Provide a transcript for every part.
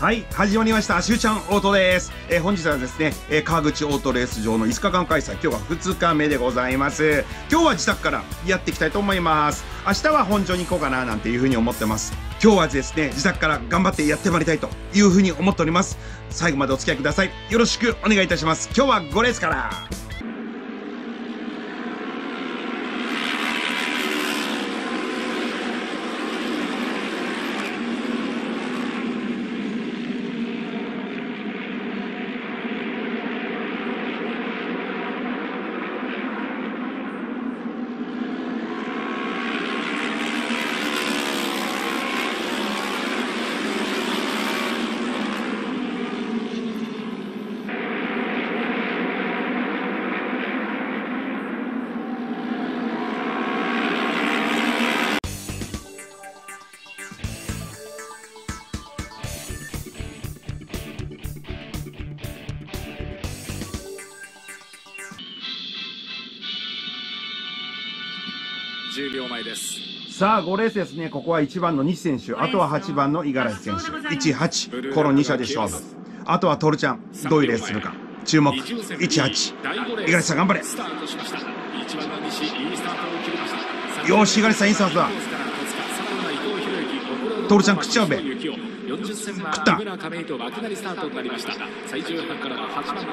はい始まりました。しゅうちゃんオートです、えー本日はですね、えー川口オートレース場の5日間開催。今日は2日目でございます。今日は自宅からやっていきたいと思います。明日は本場に行こうかななんていうふうに思ってます。今日はですね自宅から頑張ってやってまいりたいというふうに思っております。最後までお付き合いください。よろしくお願いいたします。今日は5レースから。10秒前です。さあ5レースですね。ここは1番の西選手。あとは8番の五十嵐選手。18この2社で勝負。あとはトルちゃんどういうレースするか。注目。18五十嵐さん頑張れ。1よし五十嵐さんいいスタートだ。トルちゃん食っちゃうべ。40戦はった。村亀井と脇なりスタートになりました。最からは8番の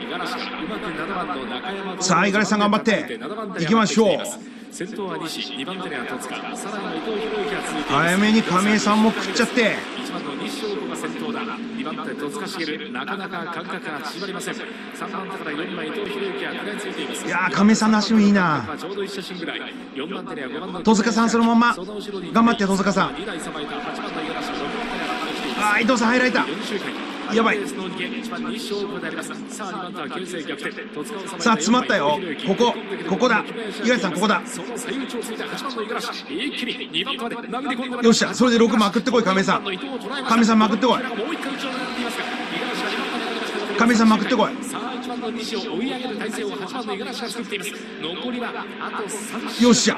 五十嵐がうまく7番の中山とさあ五十嵐さん頑張って。行きましょう先頭は西2番手には戸塚。さらには伊藤博之が続いて早めに亀井さんも食っちゃって。1番の西翔子が先頭だ。2番手戸塚茂。なかなか間隔が縮まりません。3番手から4番伊藤博之が食らいついています。いやー亀井さんの足もいいな。ちょうど一写真ぐらい。4番手には5番の戸塚さんそのまんま頑張って戸塚さん。2台さばいた8番の五十嵐6番手に上がってきています。あー伊藤さんハイライター4周回やばい。さあ詰まったよ。ここここだ。五十嵐さんここだ。よっしゃそれで6まくってこい亀井さん。亀井さんまくってこい。亀井さんまくってこい。よっしゃ。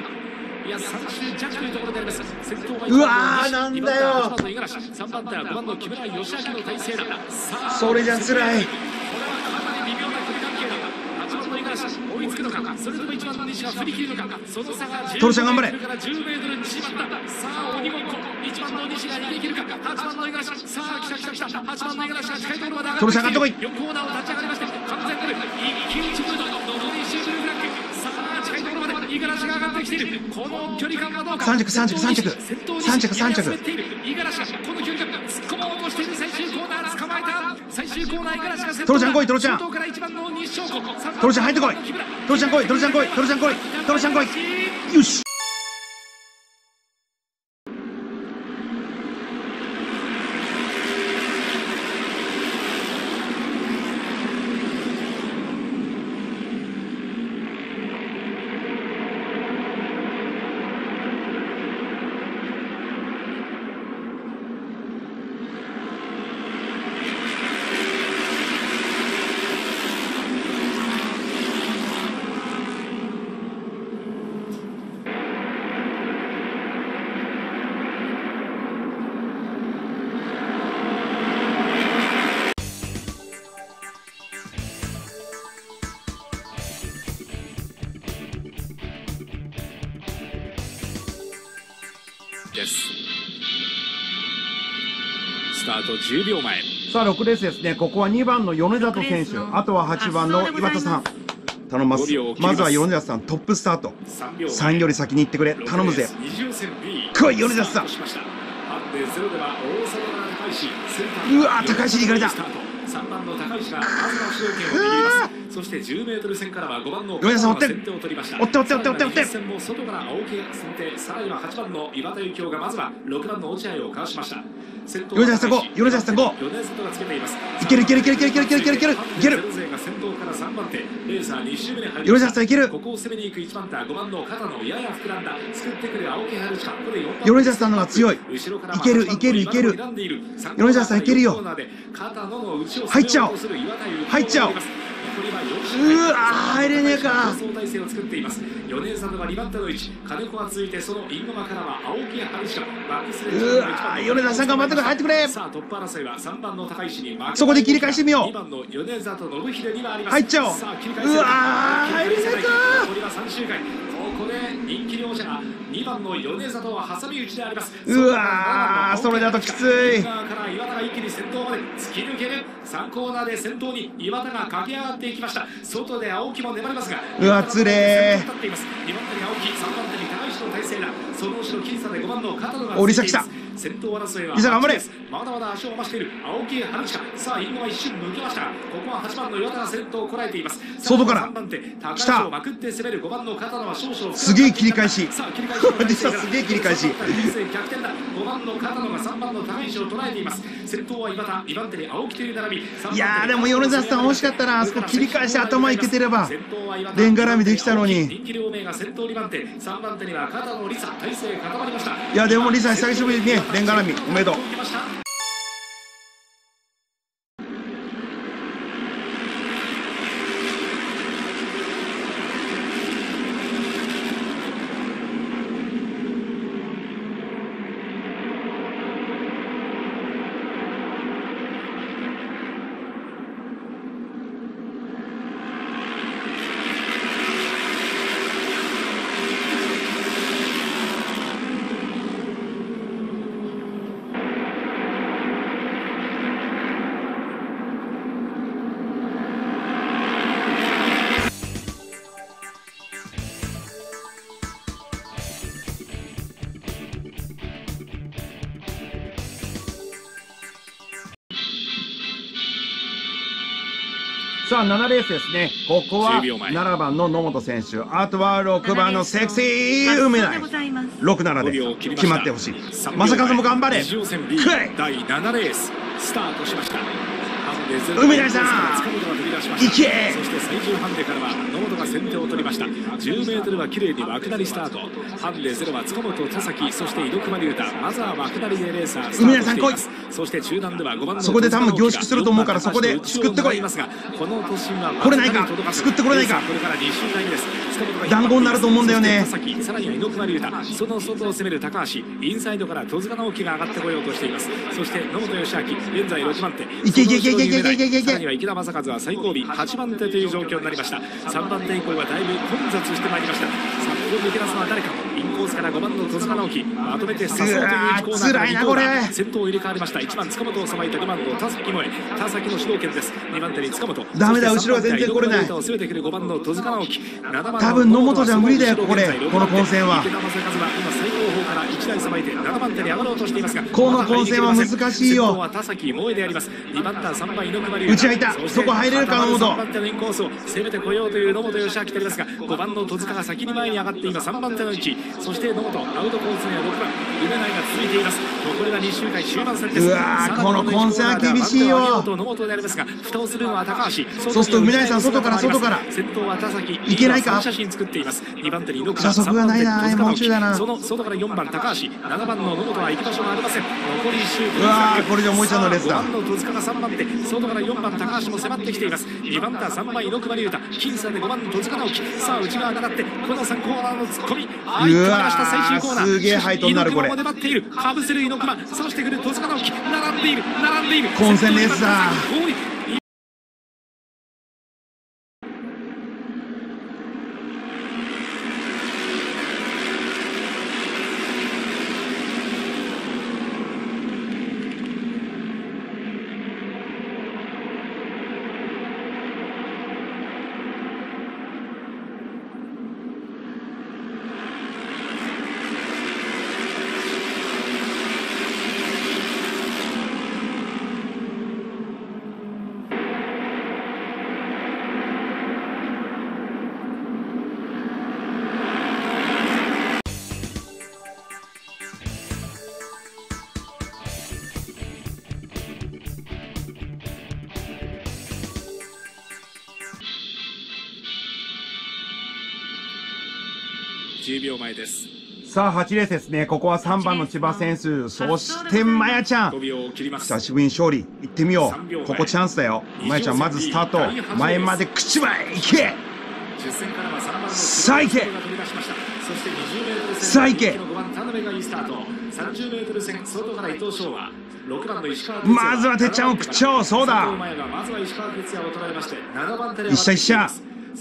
うわーなんだよ。それじゃつらい。追いつくのかそれも一番の西が振り切るのか。がメートルから10った。さあ鬼ごっこ。一番の西がるか。番の五十嵐さあ来た来た来た。番の五十嵐が近いとこまでい横をち上がまして完全る一ち五十嵐が上がってきているこの距離感はどうか？三着三着三着。先頭に三着三着。五十嵐。がこの距離感。突っ込もうとしている最終コーナー捕まえた。最終コーナー五十嵐がトロちゃん来いトロちゃん。先頭から1番の西翔子トロちゃん入ってこい。トロちゃん来いトロちゃん来いトロちゃん来いトロちゃん来い。よしスタート10秒前。さあ6レースですね。ここは2番の米里選手あとは8番の岩田さん頼みます。5秒を切りまずは米里さんトップスタート。3秒3より先に行ってくれ。頼むぜ。20戦 B 来い米田さん。うわー高石に行かれた。スタート。3番の高石がまずは主導権を握ります。そして10メートル線からは5番の米田さん追って先手を取りました。追って追って追って追って追ってさらには20戦も外から青木が先手さらには8番の岩田幸雄がまずは6番の落合をかわしました先頭は米田さんゴー米田さんゴー米田さんがつけていけるいけるいけるいけるいけるいけるいけるいけるいけるゼロ勢が先頭から3番手レーサー2周目に入り米田さんいけるここを攻めに行く1番手は5番の肩のやや膨らんだ作ってくる青木春近これ4番米田さんの方が強いいけるいけるいける選んでいる米田さんいけるよ入っちゃおう入っちゃおう残りは4うわ入れねえか。相体制を作っています米里が2番手の位置。金子が続いてそのインゴマからは青木春近バックスレ米田さん頑張ってくれ。入ってくれさあトップ争いは3番の高石にそこで切り返してみよう。2番の米里信秀にはあります。入っちゃおううわ入れねえか残りは3周回ここで人気両者が2番の米里は挟み撃ちであります。うわーそれだときつい。から岩田が一気に先頭まで突き抜ける。3コーナーで先頭に岩田が駆け上がっていきました。外で青木も粘りますがうわつれー。先頭に立っています。2番手に青木3番手に高石の体勢だ。その後ろ僅差で5番の片野がおリサ来た先頭争いはリサ頑張れ。まだまだ足を伸ばしている。青木春近さあイン一瞬抜けました。がここは8番の岩田が先頭をこらえています。外から。3番手高橋をまくって攻める5番の片野は少々すげえ切り返し。さあ切り返しの体勢からリサすげえ切り返し。逆転だ。5番の片野が3番の高石を捉えています。先頭は岩田2番手に青木という並び。いやーでも米田さん惜しかったな。あそこ切り返して頭いけてれば。レン絡みできたのに。人気両名が先頭2番手3番手には片野梨沙。体勢固まりました。いやでもリサ久しぶりにねレン絡みおめでとう。来ましたさあ7レースですね。ここは10秒前。7番の野本選手。あとは6番のセクシー梅内67 5秒をで決まってほしい。3秒前正和も頑張れ。第7レース。スタートしました梅田さん行け！そして最終ハンデからは野本が先手を取りました。10メートルは綺麗に枠なりスタート。ハンデゼロは塚本田崎そして井上龍太。まずは枠なりでレーサースタートしていそして中段では5番のそこで多分凝縮すると思うからそこで救ってこいますがこの都心は来れないか。救ってこれないか。これから2周回目です団子になると思うんだよね。さらには猪熊龍太。その外を攻める高橋。インサイドから戸塚直樹が上がってこようとしています。そして野本義明。現在6番手。いけいけいけいけいけいけいけいけいけ池田正和は最後尾。8番手という状況になりました。3番手以降はだいぶ混雑してまいりました。さあここ抜け出は誰コースから5番の戸塚直樹。まとめて刺そうという1コーナーから辛いなこれ。先頭を入れ替わりました。1番塚本をさばいた2番の田崎萌田崎の主導権です。2番手に塚本。ダメだ後ろは全然来れない。三番手は井上龍太を攻めてくる5番の戸塚直樹。7番の多分野本じゃ無理だよこれ。この混戦は。池田正和は今最後方から1台さばいて7番手に上がろうとしていますがこの混戦は難しいよ。は田崎萌であります。2番手は3番猪熊龍打ち合いた。そこ入れるか野本。3番手のインコースを攻めてこようという野本義明とありますが5番の戸塚が先に前に上がって今3番手の位置。そして野本アウトコースには6番夢内が続いています。残りは2周回終盤戦です。うわーこの混戦は厳しいよ。そうすると梅内さん外から外から。いけないか？今写真作っています。2番手に猪加速がないな3番手に戸塚もう中だな。その外から4番高橋。7番の野本は行き場所がありません。残り1周うわーこれじゃもう一度のレースだ。さあ5番の戸塚が3番手。外から4番高橋も迫ってきています。2番手は3番猪熊龍太僅差で5番の戸塚直樹。さあ内側上がってこの3コーナーの突っ込み。うわーすげえハイトになるこれ猪熊そしてくる戸塚直樹。並んでいる並んでいる。混戦レースだ10秒前です。さあ8レースですね。ここは3番の千葉選手。そしてまやちゃん。久しぶりに勝利。いってみよう。ここチャンスだよ。まやちゃんまずスタート。前まで口前いけ。さあいけ。さあいけまずはてっちゃんを食っちゃおうそうだ一っ一ゃ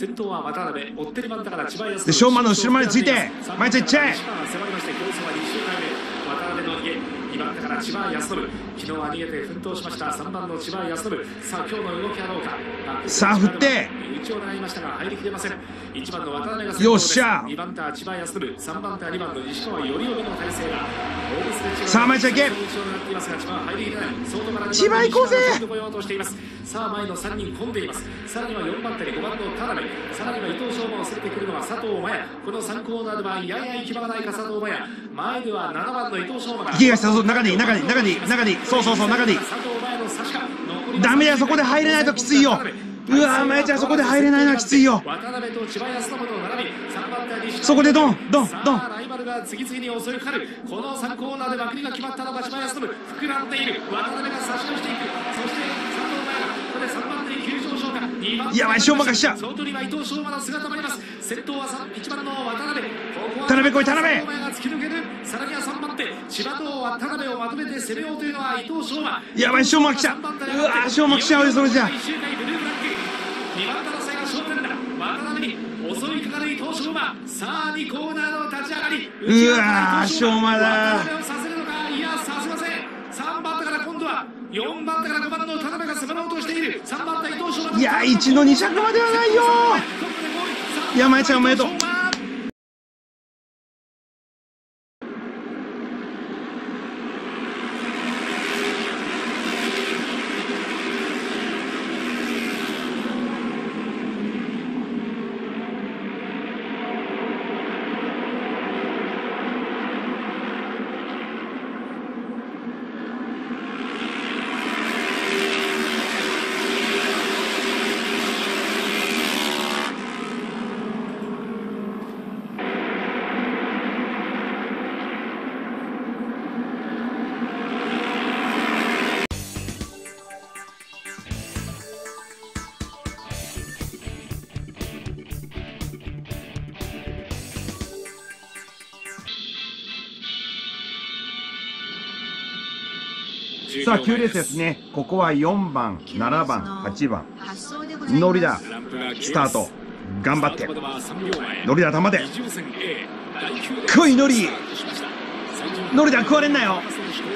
先頭は渡辺追って2番手から千葉康で昌磨の後ろまでついて前ちゃん行っちゃえ。石川が迫りまして競争は2周回目渡辺の逃げ2番手から千葉康信昨日は逃げて奮闘しました。3番の千葉康信さあ今日の動きはどうか。さあ振って。内を狙いましたが入りきれません。1番の渡辺がよっしゃ。2番手は千葉康信3番手は2番の西川頼臣の体勢がさあ前ちゃいますが千葉行こうぜ。さあ前の3人混んでいます。さらには4番手に5番の田辺。さらには伊藤昌磨を連れてくるのは佐藤真也。この3コーナーではやや行き場がないか佐藤真也。前では7番の伊藤昌磨が。行けが中に中に中に中にそうそうそう中に。佐藤真也の差しか残りませんダメだよそこで入れないときついよ。うわーまやちゃんそこで入れないのはきついよ。渡辺と千葉康信と並び3番手は西川そこでドンドンさドンあライバルが次々に襲いかかるこの3コーナーでまくりが決まったのが千葉康信膨らんでいる渡辺が差し押していく。そして佐藤真也がここで3番手に急上昇か2番手やばい勝負がしちゃう。外には伊藤昌磨の姿もあります。先頭は1番の渡辺。田辺来い田辺千葉と渡辺をまとめて攻めようというのは伊藤昌磨。やばい昌磨来た。うわー昌磨来ちゃうよそれじゃ。1周回ブルーフラッグ2番手の差が焦点だ。渡辺に襲いかかる伊藤昌磨。さあ2コーナーの立ち上がり。うわー昌磨ださせるのか。いやさせません。3番手から今度は4番手から5番の田辺が迫ろうとしている。3番手伊藤昌磨いや一の二着まではないよ。いや前ちゃんおめでとうさあ9レースですね。ここは4番7番8番。ノリだ。ス。タート。頑張って。ノリだ玉で来いノリノリだ食われんなよ。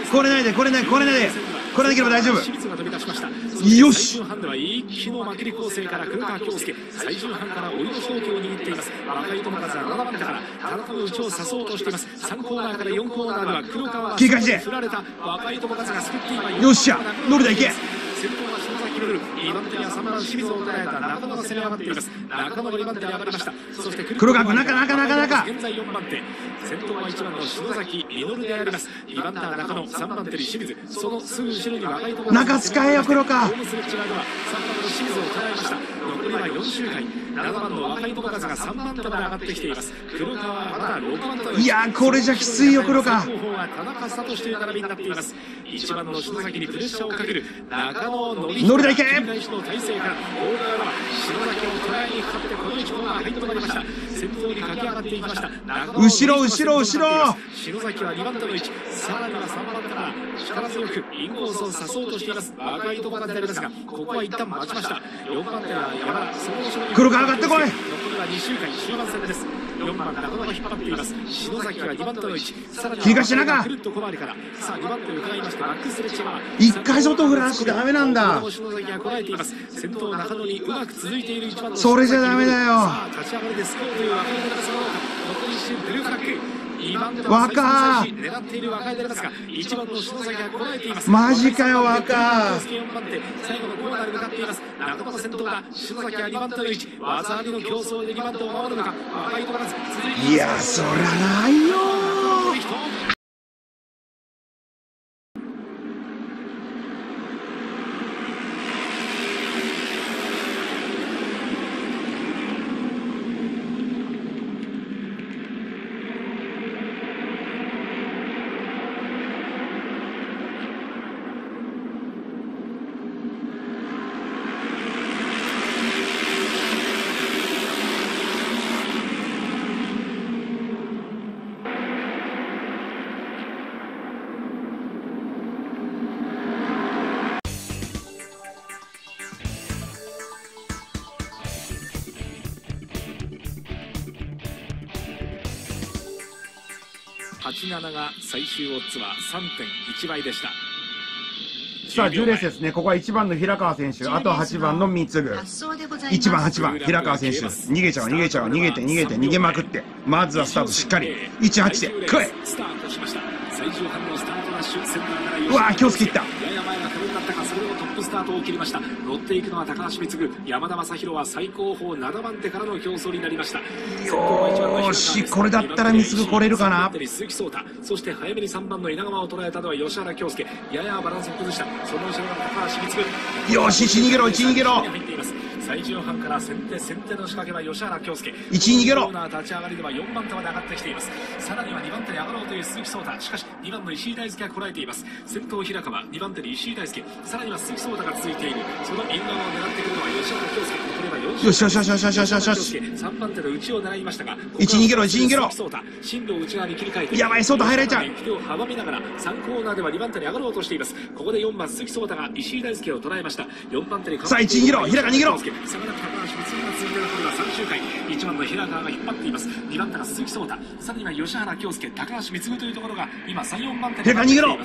食われないで食われない食われないで。食われなければ大丈夫よし。最終半では一気のまきり構成から黒川京介。最終半から追いの勝機を握っています。若い友和は7番手から田中の内を誘そうとしています。3コーナーから4コーナーでは黒川が切り返して振られた若い友和が救って今よっしゃノリだ行け。先頭は篠崎ル2番手には3番清水を捉えた中野が攻め上がっています。中野が2番手に上がりました。そして黒川君中中中中現在4番手。先頭は1番の篠崎実であります。2番手は中野3番手に清水。そのすぐ後ろに若い友和中使えよ黒川ホームスレッチライドは3番の清水を捉えました。残りは4周回。7番の若い友和が3番手まで上がってきています。黒川はまだ6番手のいやこれじゃきついよ黒川。最後方は田中聡という並びになっています1番の篠崎にプレッシャーをかける中野のりノリだいけ！返しの体勢から大川は篠崎を捉えにかかってこの1コーナー入ってまいりました。先頭に駆け上がっていきました。後ろ後ろ後ろ！篠崎は2番手の位置さらには3番手から力強くインコースを刺そうとしています。若いところでありますがここは一旦待ちました。4番手は山田その後ろに黒川上がってこい！残りは2周回終盤戦です4番中野が引っ張っています。篠崎は2番手の位置。さらには東中。くるっと小回りから。さあ2番手を伺いましてバックストレッチは一回外振らダメなんだ。篠崎がこらえています。先頭中野にうまく続いている1番のそれじゃダメだよ。さあ立ち上がりでスコーという若い手がその残り1周ブルーフラッグ。2番手は若。いる。若い手ですが1番の篠崎がこらえています。マジかよ若。4番手最後のコーナーに向かっています。中野が先頭だ。篠崎は2番手の位置。技ありの競争で2番手を守るのか。若いところが続いていやそりゃないよ87が最終オッズは3.1倍でした。さあ、10レースですね。ここは1番の平川選手、あと8番の三つぐ。1番、8番、平川選手。逃げちゃう、逃げちゃう、逃げて、逃げて、逃げまくって。まずはスタート。しっかり。1、8で、来い。うわぁ、今日好きいった。ップスタートを切りました。乗っていくのは高橋光山田正宏は最高峰7番手からの競争になりました。よしこれだったら光来れるかな鈴木聡太そして早めに3番の稲川を捉えたのは吉原京介。ややバランスを崩した。その後ろが高橋光。よし1逃げろ1逃げろ最終半から先手先手の仕掛けは吉原京介。1逃げろコーナー立ち上がりでは4番手まで上がってきています。さらには2番手に上がろうという鈴木聡太しかし2番の石井大輔がこらえています。先頭平川2番手に石井大輔。さらには鈴木聡太が続いている。そのイン側を狙ってくるのは吉原京介よしよしよしよしよしよし。よしよし3番手の内を狙いましたが1逃げろ1逃げろ進路を内側に切り替えてやばい聡太入られちゃう。を阻みながら3コーナーでは2番手に上がろうとしています。ここで4番鈴木聡太が石井大輔を捉えました。4番手にさあ1逃げろ平川逃げろ三つが続いて残るは3周回1番の平川が引っ張っています。2番手が鈴木聡太。さらには吉原京介高橋光というところが今34番手で逃げろ!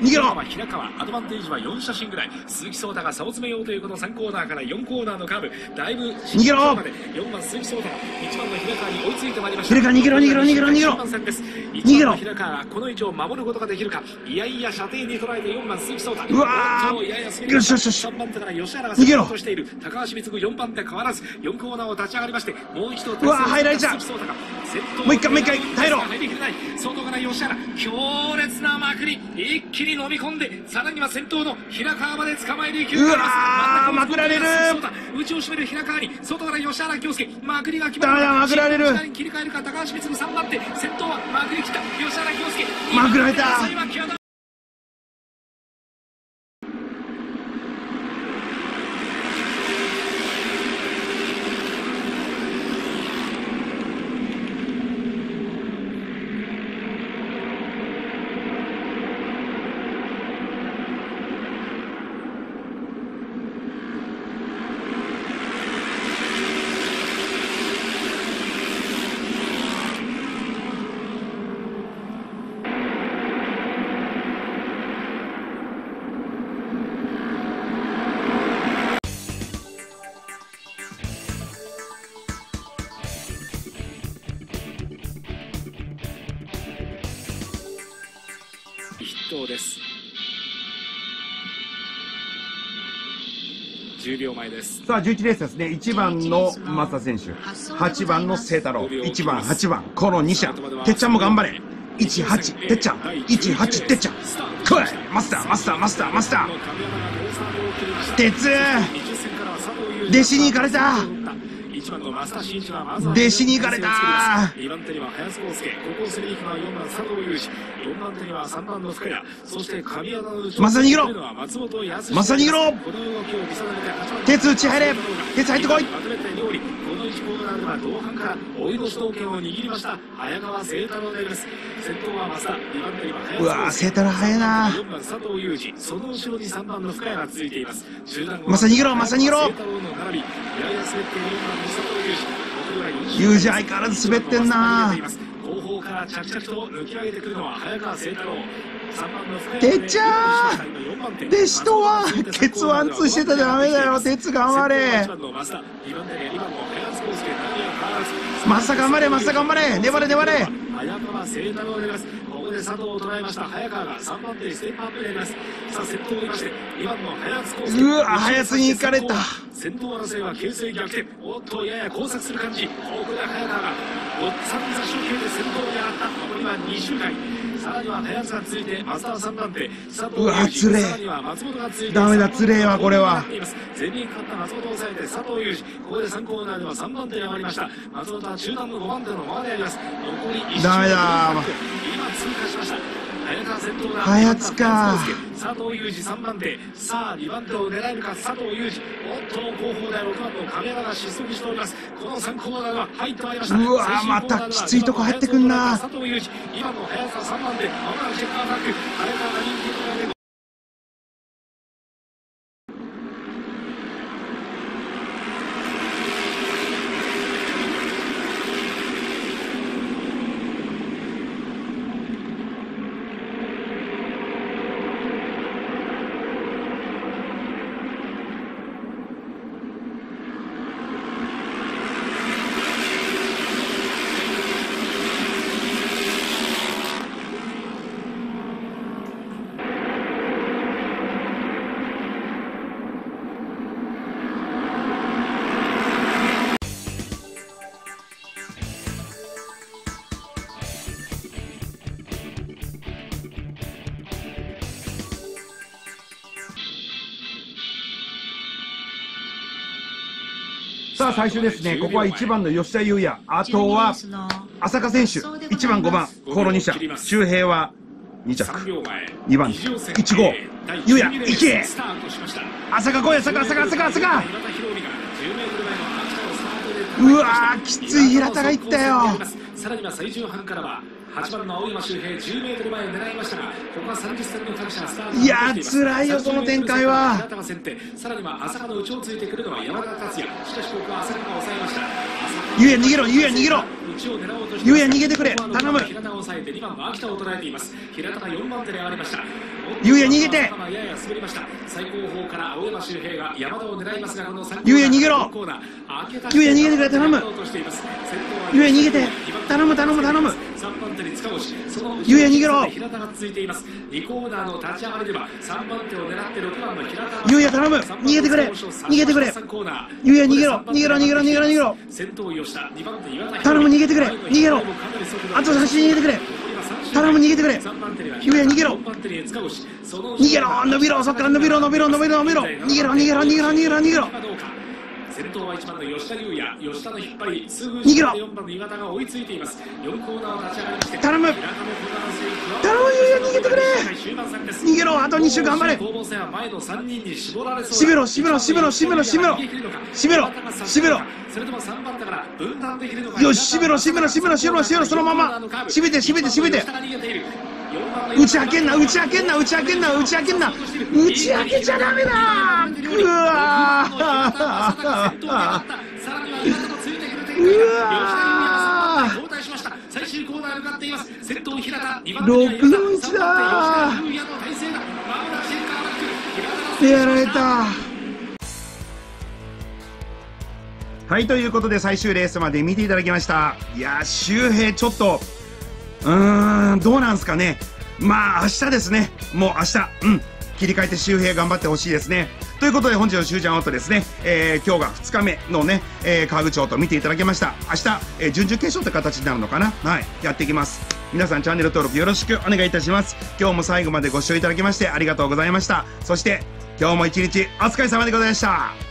逃げろ!平川アドバンテージは4写真ぐらい。鈴木聡太が差を詰めようというこの3コーナーから4コーナーのカーブ。だいぶ逃げろ !4 番鈴木聡太が1番の平川に追いついてまいりました。平川逃げろ逃げろ逃げろ逃げろ!逃げろ!平川がこの位置を守ることができるか。いやいや射程に捉えて4番鈴木聡太。うわー!よしよしよし3番手から吉原が先頭としている。高橋光4番手変わらず4コーナーを立ち上がりましてもううわ入られちゃうもう一回もう一回耐えろ外から吉原強烈なまくり。一気に飲み込んでさらには先頭の平川まで捕まえる勢いがありまくられる。内を締める平川に外から吉原京介まくりが決まる。まくられる。切り替えるか高橋光3番手先頭はまくりきた。吉原京介まくられた前です。さあ11レースですね。1番の松田選手。8番の清太郎。1番8番。この2社てっちゃんも頑張れ。18てっちゃん。18てっちゃん。来い。マスターマスターマスターマスター。鉄。弟子に行かれた。番の増田真一は弟子に行かれた。2番手には林康介高校生リーグは4番佐藤裕二。4番手には3番の深谷。そして神谷のまさに逃げろまさに逃げろ鉄打ち入れ。鉄入ってこい。は同伴から追いの主導権を握りました。早川清太郎です先頭は増田2番手には早うわ清太郎早いな。4番佐藤裕二。その後ろに3番の深谷が続いていまさ逃げろまさ逃げろ清太郎の並びやや滑っている4番佐藤裕二。裕二相変わらず滑ってんな。後方から着々と抜き上げてくるのは早川清太郎。てっちゃん。弟子とはケツワンツーしてたらダメだよ。鉄頑張れ。マサ頑張れマサ頑張れ。粘れ粘れ早川清太郎でます。ここで佐藤を捉えました早川が3番手ステップアップであります。さあ先頭を追いまして2番の早津康介うわ早津に行かれた。先頭争いは形勢逆転。おっとやや交錯する感じ。ここで早川がごっつん差しを決めて先頭に上がった。残りは2周回さらには早津が続いて松田は3番手うわつれダメだつれはこれは。前に勝った松本を抑えて佐藤裕二ここで3コーナーでは3番手に上がりました。松本は中段の5番手のままであります。残り1ダメだ。今通過しました早川先頭だ。早津か佐藤裕二3番手。さあ2番手を狙えるか佐藤裕二。おっと後方で6番の亀山が失速しております。この3コーナーが入ってまいりました。うわまたきついとこ入ってくんな。佐藤裕二。2番の早津3番手まもなくチェックアタック。早川が人気さあ最終ですね。ここは1番の吉田優也。あとは浅香選手。1番5番コロ2社周平は2着。2番1号優也行け浅香来い浅香浅香浅香。浅香うわーきつい平田がいったよ。さらには最終半からは8番の青山周平10メートル前を狙いましたがここは30戦の各社スタートいやー辛いよその展開は。平先手。さらには浅香の内をついてくるのは山田達也。しかしここは浅香が抑えました。ゆうや逃げろゆうや逃げろ。ゆうや逃げてくれ頼む。平田を抑えて2番の秋田を捉えています。平田が4番手で上がりましたゆうや逃げて。やや滑りました。最高峰から青山周平が山田を狙いますがこの3ゆうや逃げろ。逃げてくれ頼む。ゆうや逃げて。頼む頼む頼む。3番手に塚越。そのゆうや逃げろ。平田が続いています。2コーナーの立ち上がりでは3番手を狙って6番の平田ゆうや頼む。逃げてくれ。逃げてくれ。ゆうや逃げろ。逃げろ逃げろ逃げろ逃げろ。先頭吉田2番手岩田頼む逃げてくれ。逃げろ。あと走り逃げてくれ頼む逃げてくれ。上逃げろ。逃げろ伸びろそっから伸びろ伸びろ伸びろ伸びろ逃げろ。逃げろ逃げろ逃げろ逃げろ。先頭は1番の吉田優也。吉田の引っ張りすぐ逃げろ。4番の岩田が追いついています。4コーナーを立ち上がりまして頼む。頼むゆうや逃げてくれ。逃げろあと2周頑張れ。攻防戦は前の3人に絞られそうだ。締めろ締めろ締めろ締めろ締めろ締めろ締めろそれとも3番手から分断できるのか。よし締めろ締めろ締めろ締めろ締めろそのまま。締めて締めて締めて打ち明けんな打ち明けんな打ち明けんな打ち明けんな。打ち明けちゃダメだ。うわ641だ。やられた。はいということで最終レースまで見ていただきました。いや周平ちょっとうーんどうなんすかね。まあ明日ですね。もう明日。うん。切り替えて周平頑張ってほしいですね。ということで本日の終ジャンアウトですね、えー、今日が2日目のね、えー、川口オート見ていただきました。明日、えー、準々決勝って形になるのかな。はい。やっていきます。皆さんチャンネル登録よろしくお願いいたします。今日も最後までご視聴いただきましてありがとうございました。そして今日も一日お疲れ様でございました。